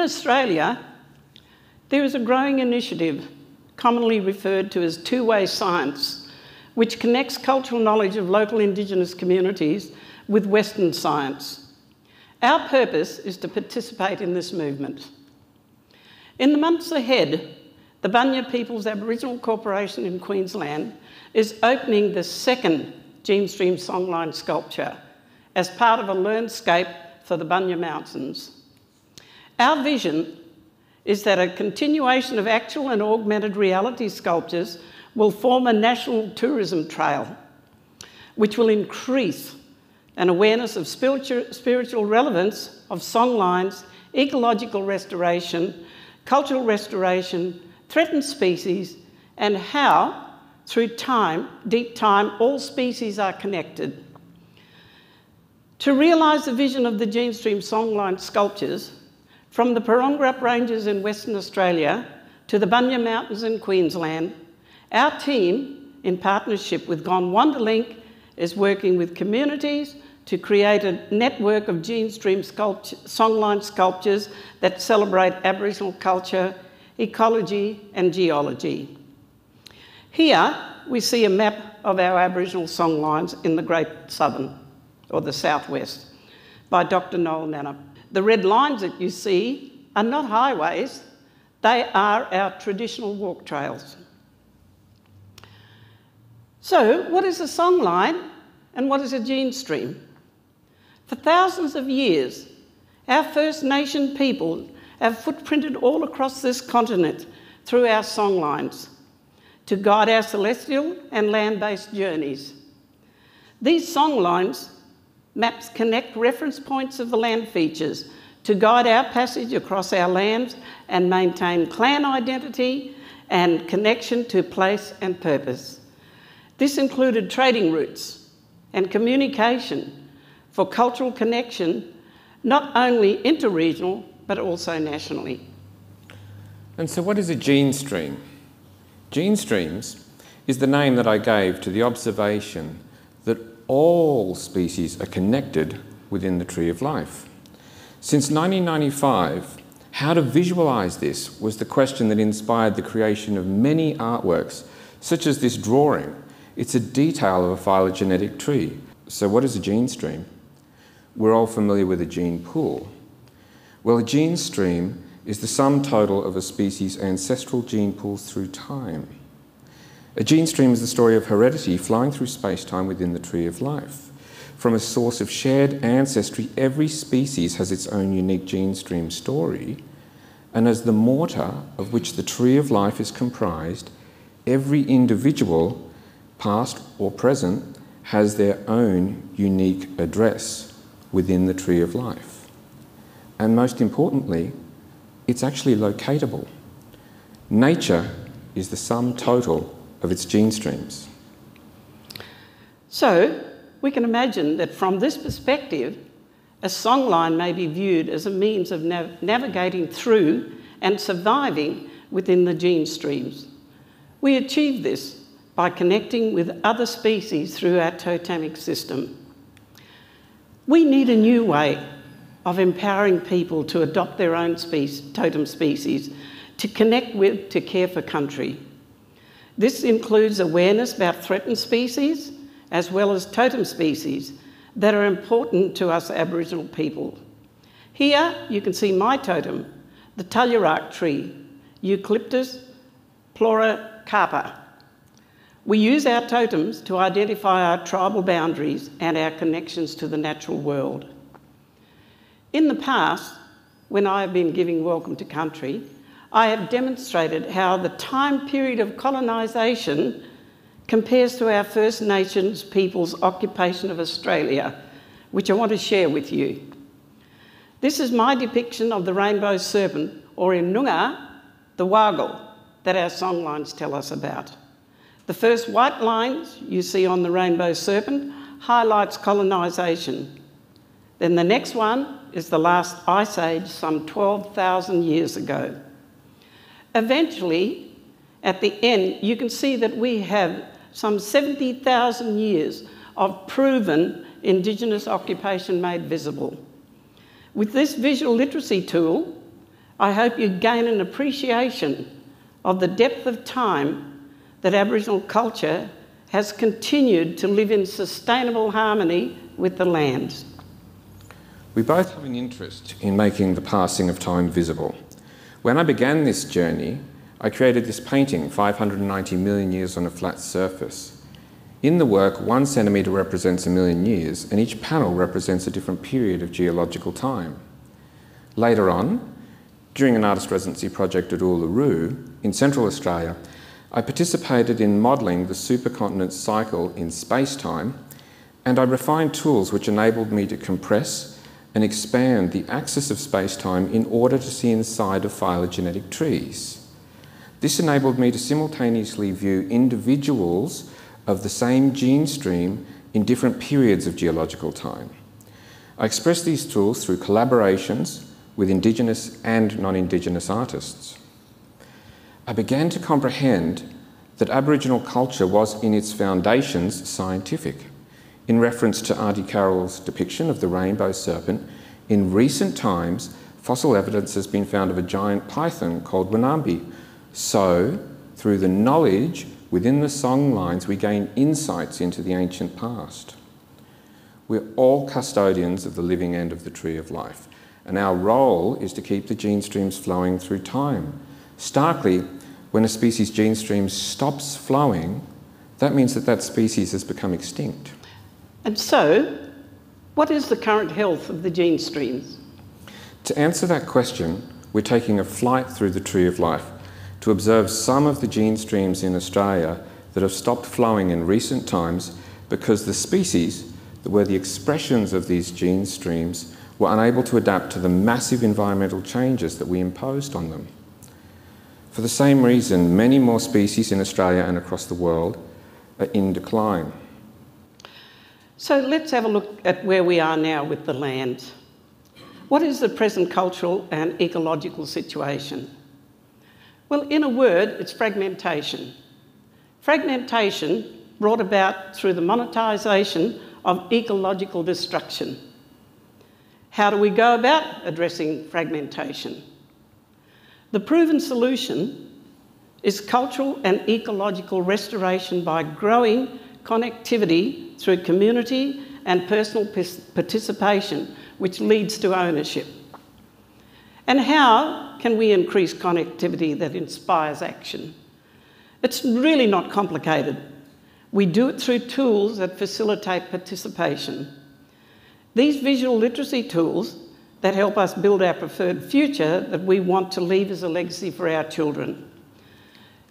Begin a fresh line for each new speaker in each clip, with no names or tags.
In Australia, there is a growing initiative, commonly referred to as two way science, which connects cultural knowledge of local Indigenous communities with Western science. Our purpose is to participate in this movement. In the months ahead, the Bunya People's Aboriginal Corporation in Queensland is opening the second Genestream songline sculpture as part of a learnscape for the Bunya Mountains. Our vision is that a continuation of actual and augmented reality sculptures will form a national tourism trail, which will increase an awareness of spiritual relevance of songlines, ecological restoration, cultural restoration, threatened species, and how, through time, deep time, all species are connected. To realise the vision of the Genestream songline sculptures, from the Porongurup Ranges in Western Australia to the Bunya Mountains in Queensland, our team, in partnership with Gondwana is working with communities to create a network of Genestream sculpt- songline sculptures that celebrate Aboriginal culture, ecology, and geology. Here we see a map of our Aboriginal songlines in the Great Southern or the Southwest by Dr. Noel Nannup. The red lines that you see are not highways, they are our traditional walk trails. So, what is a songline and what is a gene stream? For thousands of years, our First Nation people have footprinted all across this continent through our songlines to guide our celestial and land based journeys. These songlines Maps connect reference points of the land features to guide our passage across our lands and maintain clan identity and connection to place and purpose. This included trading routes and communication for cultural connection, not only interregional but also nationally.
And so, what is a gene stream? Gene streams is the name that I gave to the observation all species are connected within the tree of life. Since 1995, how to visualise this was the question that inspired the creation of many artworks, such as this drawing. It's a detail of a phylogenetic tree. So, what is a gene stream? We're all familiar with a gene pool. Well, a gene stream is the sum total of a species' ancestral gene pools through time. A gene stream is the story of heredity flowing through space time within the tree of life. From a source of shared ancestry, every species has its own unique gene stream story, and as the mortar of which the tree of life is comprised, every individual, past or present, has their own unique address within the tree of life. And most importantly, it's actually locatable. Nature is the sum total of its gene streams.
So, we can imagine that from this perspective, a songline may be viewed as a means of nav- navigating through and surviving within the gene streams. We achieve this by connecting with other species through our totemic system. We need a new way of empowering people to adopt their own totem species, to connect with, to care for country. This includes awareness about threatened species as well as totem species that are important to us Aboriginal people. Here you can see my totem, the Tulyarak tree, Eucalyptus pleurocarpa. We use our totems to identify our tribal boundaries and our connections to the natural world. In the past, when I have been giving Welcome to Country, I have demonstrated how the time period of colonisation compares to our First Nations people's occupation of Australia, which I want to share with you. This is my depiction of the rainbow serpent, or in Noongar, the Wagyl, that our songlines tell us about. The first white lines you see on the rainbow serpent highlights colonisation. Then the next one is the last ice age, some 12,000 years ago. Eventually, at the end, you can see that we have some 70,000 years of proven Indigenous occupation made visible. With this visual literacy tool, I hope you gain an appreciation of the depth of time that Aboriginal culture has continued to live in sustainable harmony with the land.
We both have an interest in making the passing of time visible. When I began this journey, I created this painting, 590 million years on a flat surface. In the work, one centimetre represents a million years, and each panel represents a different period of geological time. Later on, during an artist residency project at Uluru in Central Australia, I participated in modelling the supercontinent cycle in space-time, and I refined tools which enabled me to compress and expand the axis of space-time in order to see inside of phylogenetic trees. This enabled me to simultaneously view individuals of the same gene stream in different periods of geological time. I expressed these tools through collaborations with Indigenous and non-Indigenous artists. I began to comprehend that Aboriginal culture was in its foundations scientific. In reference to Auntie Carol's depiction of the rainbow serpent, in recent times, fossil evidence has been found of a giant python called Wonambi. So, through the knowledge within the song lines, we gain insights into the ancient past. We're all custodians of the living end of the tree of life, and our role is to keep the gene streams flowing through time. Starkly, when a species gene stream stops flowing, that means that that species has become extinct.
And so, what is the current health of the gene streams?
To answer that question, we're taking a flight through the tree of life to observe some of the gene streams in Australia that have stopped flowing in recent times because the species that were the expressions of these gene streams were unable to adapt to the massive environmental changes that we imposed on them. For the same reason, many more species in Australia and across the world are in decline.
So let's have a look at where we are now with the land. What is the present cultural and ecological situation? Well, in a word, it's fragmentation. Fragmentation brought about through the monetisation of ecological destruction. How do we go about addressing fragmentation? The proven solution is cultural and ecological restoration by growing connectivity through community and personal participation, which leads to ownership. And how can we increase connectivity that inspires action? It's really not complicated. We do it through tools that facilitate participation. These visual literacy tools that help us build our preferred future that we want to leave as a legacy for our children.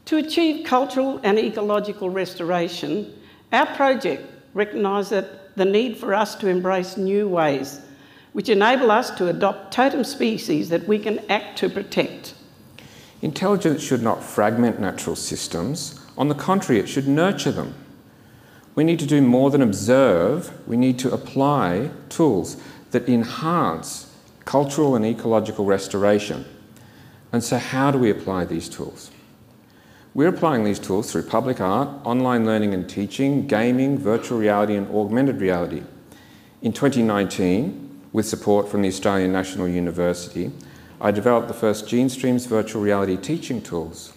To achieve cultural and ecological restoration, our project recognised that the need for us to embrace new ways, which enable us to adopt totem species that we can act to protect.
Intelligence should not fragment natural systems. On the contrary, it should nurture them. We need to do more than observe, we need to apply tools that enhance cultural and ecological restoration. And so, how do we apply these tools? We're applying these tools through public art, online learning and teaching, gaming, virtual reality, and augmented reality. In 2019, with support from the Australian National University, I developed the first GeneStreams virtual reality teaching tools.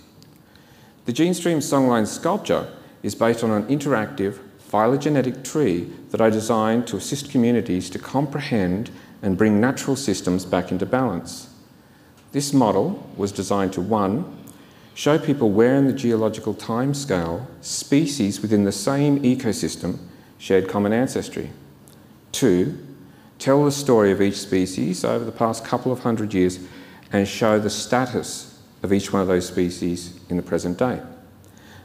The GeneStreams Songline sculpture is based on an interactive phylogenetic tree that I designed to assist communities to comprehend and bring natural systems back into balance. This model was designed to one, show people where in the geological timescale species within the same ecosystem shared common ancestry. Two, tell the story of each species over the past couple of hundred years and show the status of each one of those species in the present day.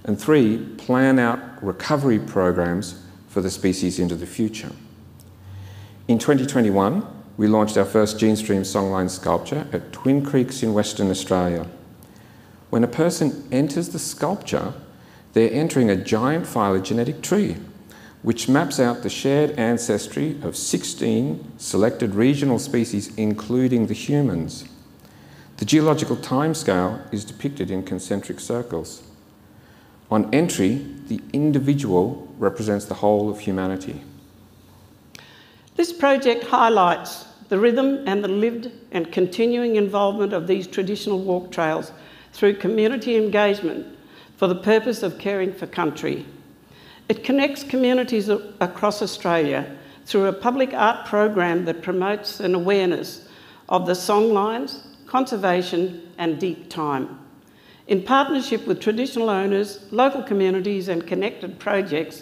And three, plan out recovery programs for the species into the future. In 2021, we launched our first GeneStream songline sculpture at Twin Creeks in Western Australia. When a person enters the sculpture, they're entering a giant phylogenetic tree, which maps out the shared ancestry of 16 selected regional species, including the humans. The geological timescale is depicted in concentric circles. On entry, the individual represents the whole of humanity.
This project highlights the rhythm and the lived and continuing involvement of these traditional walk trails through community engagement for the purpose of caring for country. It connects communities across Australia through a public art program that promotes an awareness of the songlines, conservation, and deep time. In partnership with traditional owners, local communities, and connected projects,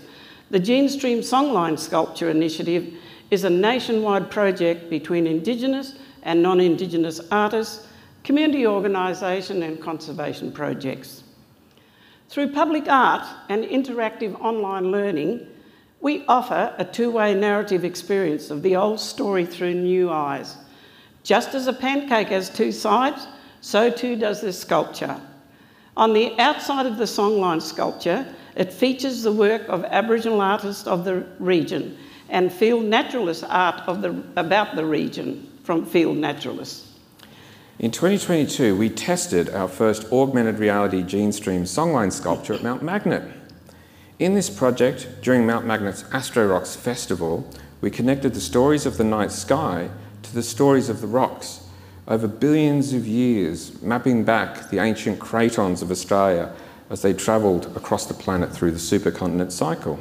the Gene Stream Songline Sculpture Initiative is a nationwide project between Indigenous and non Indigenous artists, community organisation, and conservation projects. Through public art and interactive online learning, we offer a two way narrative experience of the old story through new eyes. Just as a pancake has two sides, so too does this sculpture. On the outside of the songline sculpture, it features the work of Aboriginal artists of the region and field naturalist art of the, about the region from field naturalists.
In 2022, we tested our first augmented reality gene stream songline sculpture at Mount Magnet. In this project, during Mount Magnet's Astro Rocks Festival, we connected the stories of the night sky to the stories of the rocks over billions of years, mapping back the ancient cratons of Australia as they travelled across the planet through the supercontinent cycle.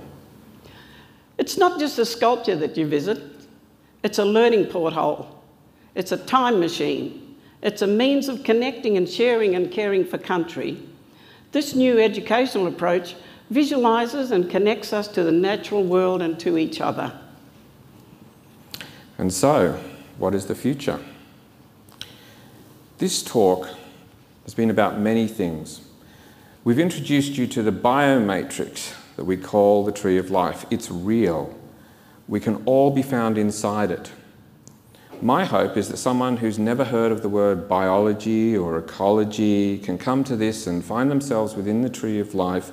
It's not just a sculpture that you visit, it's a learning porthole, it's a time machine, it's a means of connecting and sharing and caring for country. This new educational approach visualises and connects us to the natural world and to each other.
And so, what is the future? This talk has been about many things. We've introduced you to the biomatrix that we call the tree of life. It's real. We can all be found inside it. My hope is that someone who's never heard of the word biology or ecology can come to this and find themselves within the tree of life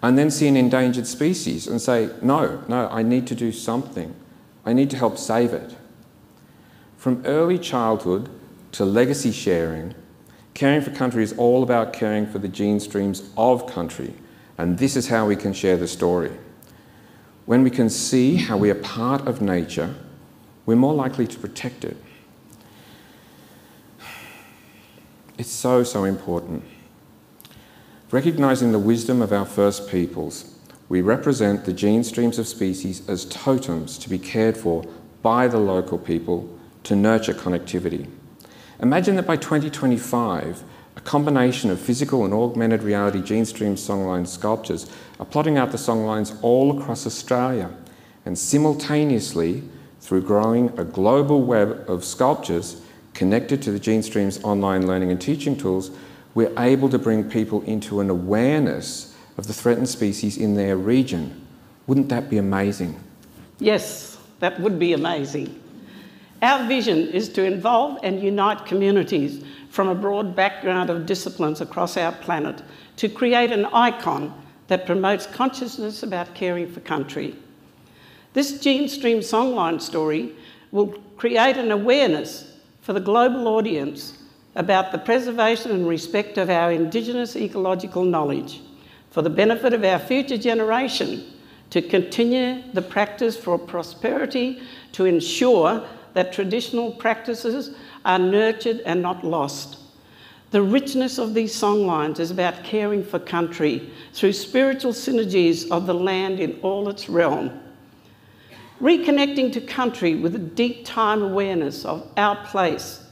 and then see an endangered species and say, no, no, I need to do something. I need to help save it. From early childhood to legacy sharing, caring for country is all about caring for the gene streams of country. And this is how we can share the story. When we can see how we are part of nature, we're more likely to protect it. It's so, so important. Recognizing the wisdom of our first peoples, we represent the gene streams of species as totems to be cared for by the local people to nurture connectivity. Imagine that by 2025, a combination of physical and augmented reality gene stream songline sculptures are plotting out the songlines all across Australia, and simultaneously, through growing a global web of sculptures connected to the GeneStream's online learning and teaching tools, we're able to bring people into an awareness of the threatened species in their region. Wouldn't that be amazing?
Yes, that would be amazing. Our vision is to involve and unite communities from a broad background of disciplines across our planet to create an icon that promotes consciousness about caring for country. This Gene Stream songline story will create an awareness for the global audience about the preservation and respect of our Indigenous ecological knowledge for the benefit of our future generation to continue the practice for prosperity to ensure that traditional practices are nurtured and not lost. The richness of these songlines is about caring for country through spiritual synergies of the land in all its realm. Reconnecting to country with a deep time awareness of our place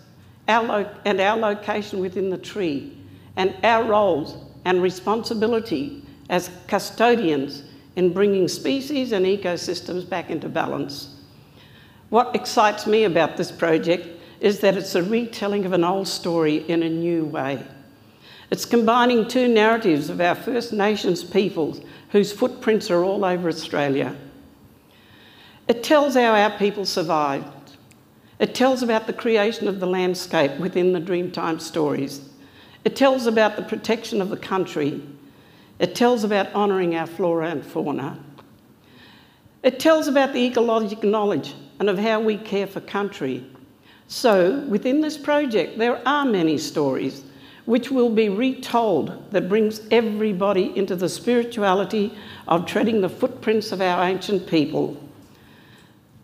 our and our location within the tree and our roles and responsibility as custodians in bringing species and ecosystems back into balance. What excites me about this project is that it's a retelling of an old story in a new way. It's combining two narratives of our First Nations peoples whose footprints are all over Australia. It tells how our people survived. It tells about the creation of the landscape within the Dreamtime stories. It tells about the protection of the country. It tells about honouring our flora and fauna. It tells about the ecological knowledge and of how we care for country. So, within this project, there are many stories which will be retold that brings everybody into the spirituality of treading the footprints of our ancient people.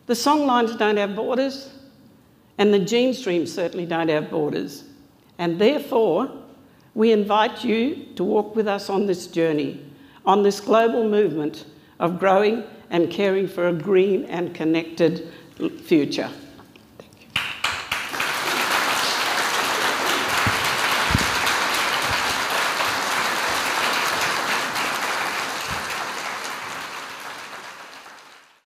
The songlines don't have borders. And the gene streams certainly don't have borders. And therefore, we invite you to walk with us on this journey, on this global movement of growing and caring for a green and connected future.